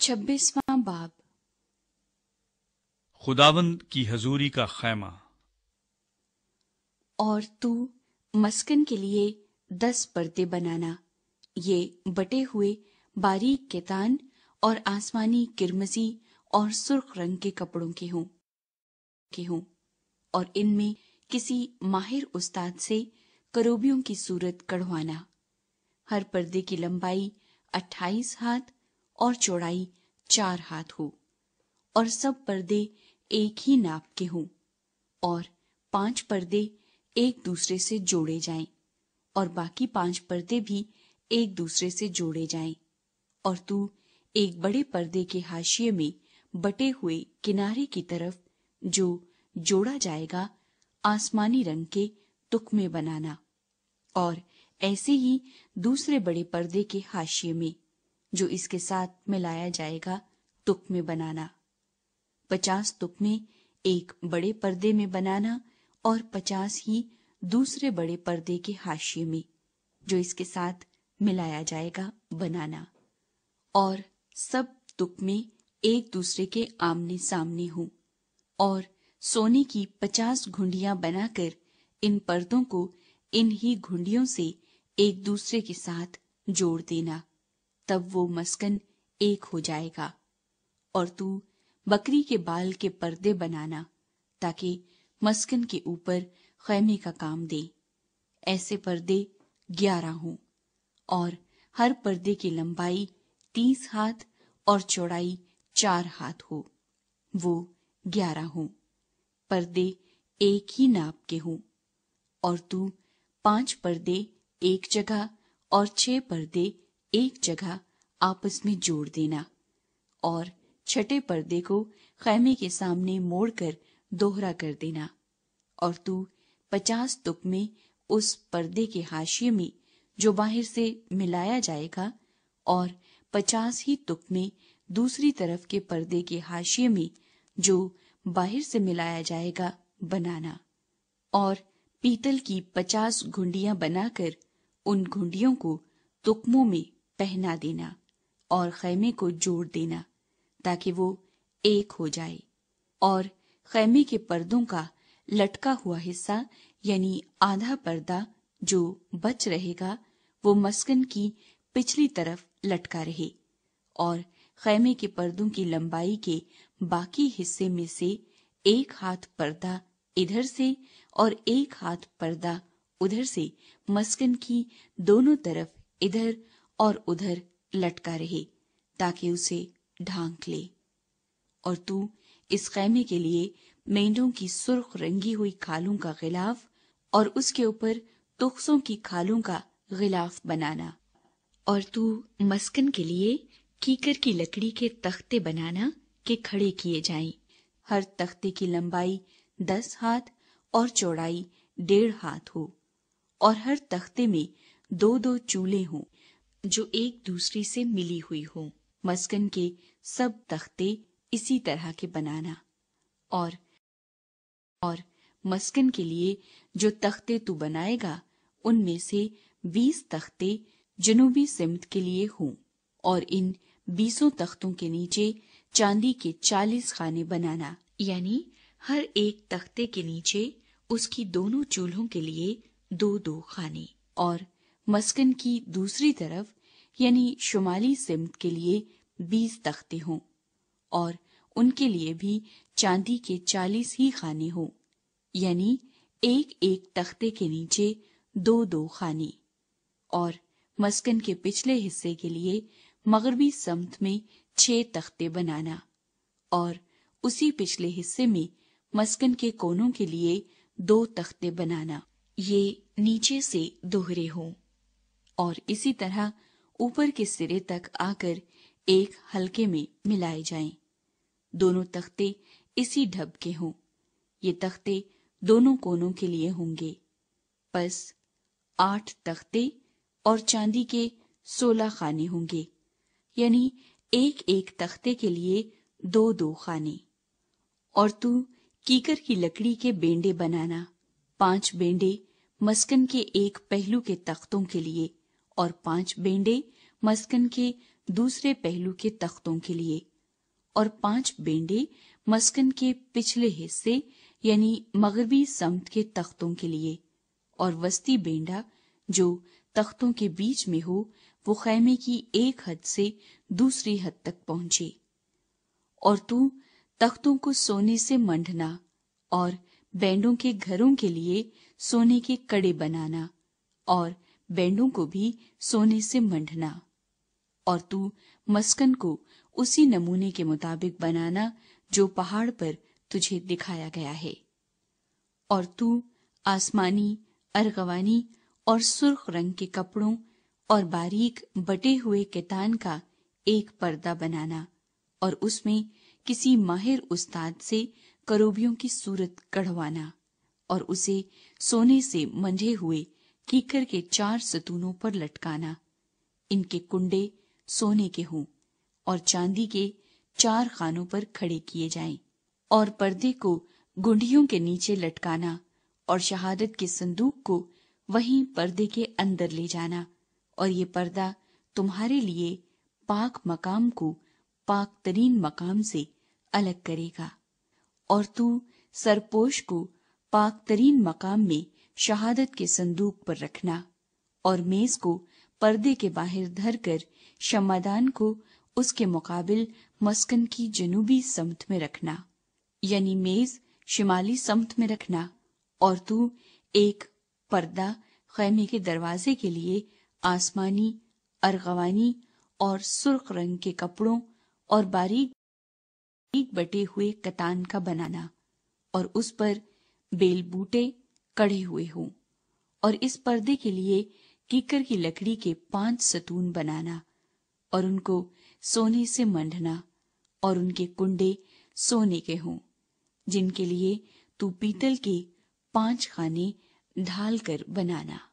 छब्बीसवां बाब। खुदावंद की हजूरी का खैमा। और तू मस्कन के लिए दस पर्दे बनाना। ये बटे हुए बारीक केतान और आसमानी किरमजी और सुर्ख रंग के कपड़ों के हों के हों। और इनमें किसी माहिर उस्ताद से करोबियों की सूरत कढ़वाना। हर पर्दे की लंबाई अट्ठाईस हाथ और चौड़ाई चार हाथ हो, और सब पर्दे एक ही नाप के हों, और पाँच पर्दे एक दूसरे से जोड़े जाएँ, और बाकी पाँच पर्दे भी एक दूसरे से जोड़े जाएँ, और तू एक बड़े पर्दे के हाशिए में बटे हुए किनारे की तरफ़ जो जोड़ा जाएगा आसमानी रंग के तुकमे बनाना, और ऐसे ही दूसरे बड़े पर्दे के हाशिए में। जो इसके साथ मिलाया जाएगा तुकमे बनाना। पचास तुकमे एक बड़े पर्दे में बनाना और पचास ही दूसरे बड़े पर्दे के हाशिए में, जो इसके साथ मिलाया जाएगा बनाना। और सब तुकमे एक दूसरे के आमने सामने हों और सोने की पचास घुंडियाँ बनाकर इन पर्दों को इन ही घुंडियों से एक दूसरे के साथ जोड़ देना। तब वो मस्कन एक हो जाएगा। और तू बकरी के बाल के पर्दे बनाना, ताकि मस्कन के ऊपर खैमे का काम दे। ऐसे पर्दे ग्यारह हों, और हर पर्दे की लंबाई तीस हाथ और चौड़ाई चार हाथ हो। वो ग्यारह हों, पर्दे एक ही नाप के हों, और तू पाँच पर्दे एक जगह और छह पर्दे एक जगह आपस में जोड़ देना और छठे पर्दे को खैमे के सामने मोड़कर दोहरा कर देना। और तू पचास तुक में उस पर्दे के हाशिए में जो बाहर से मिलाया जाएगा और पचास ही तुक में दूसरी तरफ़ के पर्दे के हाशिए में जो बाहर से मिलाया जाएगा बनाना। और पीतल की पचास घुंडियाँ बनाकर उन घुंडियों को तुकमों में पहना देना और खैमे को जोड़ देना, ताकि वो एक हो जाए। और खैमे के पर्दों का लटका हुआ हिस्सा, यानी आधा पर्दा जो बच रहेगा, वो मस्कन की पिछली तरफ़ लटका रहे। और खैमे के पर्दों की लंबाई के बाकी हिस्से में से एक हाथ पर्दा इधर से और एक हाथ पर्दा उधर से, मस्कन की दोनों तरफ़ इधर और उधर लटका रहे, ताकि उसे ढांक ले। और तू इस खैमे के लिए मेंढों की सुर्ख रंगी हुई खालों का गिलाफ और उसके ऊपर तुखसों की खालों का गिलाफ बनाना। और तू मस्कन के लिए कीकर की लकड़ी के तख्ते बनाना के खड़े किए जाएँ। हर तख्ते की लंबाई दस हाथ और चौड़ाई डेढ़ हाथ हो। और हर तख्ते में दो दो चूल्हे हों जो एक दूसरे से मिली हुई हो। मस्कन के सब तख्ते इसी तरह के बनाना। और और मस्कन के लिए जो तख्ते तू बनाएगा, उनमें से बीस तख्ते जनूबी सिमत के लिए हों। और इन बीसों तख्तों के नीचे चांदी के चालीस खाने बनाना। यानी हर एक तख्ते के नीचे उसकी दोनों चूल्हों के लिए दो दो खाने। और मस्कन की दूसरी तरफ़, यानी शुमाली सिमत के लिए बीस तख्ते हों और उनके लिए भी चांदी के चालीस ही खाने हों, यानी एक एक तख्ते के नीचे दो दो खाने। और मस्कन के पिछले हिस्से के लिए मगरबी समत में छह तख्ते बनाना और उसी पिछले हिस्से में मस्कन के कोनों के लिए दो तख्ते बनाना। ये नीचे से दोहरे हों। और इसी तरह ऊपर के सिरे तक आकर एक हल्के में मिलाए जाएँ। दोनों तख्ते इसी ढब के हों। ये तख्ते दोनों कोनों के लिए होंगे। बस आठ तख्ते और चांदी के सोलह खाने होंगे। यानी एक एक तख्ते के लिए दो दो खाने। और तू कीकर की लकड़ी के बेंडे बनाना। पाँच बेंडे मस्कन के एक पहलू के तख्तों के लिए। और पाँच बेंडे मस्कन के दूसरे पहलू के तख्तों के लिए, और पाँच बेंडे मस्कन के पिछले हिस्से, यानी मगरबी समत के तख्तों के लिए, और वस्ती बेंडा जो तख्तों के बीच में हो, वो खैमे की एक हद से दूसरी हद तक पहुँचे। और तू तख्तों को सोने से मंडना, और बैंडों के घरों के लिए सोने के कड़े बनाना, और बैंडों को भी सोने से मंडना और तू मस्कन को उसी नमूने के मुताबिक बनाना जो पहाड़ पर तुझे दिखाया गया है। और तू आसमानी, अरगवानी और सुर्ख रंग के कपड़ों और बारीक बटे हुए केतान का एक पर्दा बनाना और उसमें किसी माहिर उस्ताद से करोबियों की सूरत कढ़वाना और उसे सोने से मंझे हुए कीकर के चार सतूनों पर लटकाना। इनके कुंडे सोने के हों और चांदी के चार खानों पर खड़े किए जाएँ और पर्दे को गुंडियों के नीचे लटकाना और शहादत के संदूक को वहीं पर्दे के अंदर ले जाना और ये पर्दा तुम्हारे लिए पाक मकाम को पाक तरीन मकाम से अलग करेगा। और तू सरपोश को पाक तरीन मकाम में शहादत के संदूक पर रखना और मेज को पर्दे के बाहर धरकर शमादान को उसके मुकाबिल मस्कन की जनूबी समत में रखना, यानी मेज शिमाली समत में रखना और तू एक पर्दा खैमे के दरवाजे के लिए आसमानी, अरगवानी और सुर्ख रंग के कपड़ों और बारीक बटे हुए कतान का बनाना और उस पर बेल बूटे कड़े हुए हों, और इस पर्दे के लिए कीकर की लकड़ी के पाँच सतून बनाना, और उनको सोने से मंडना और उनके कुंडे सोने के हों, जिनके लिए तू पीतल के पाँच खाने ढाल कर बनाना।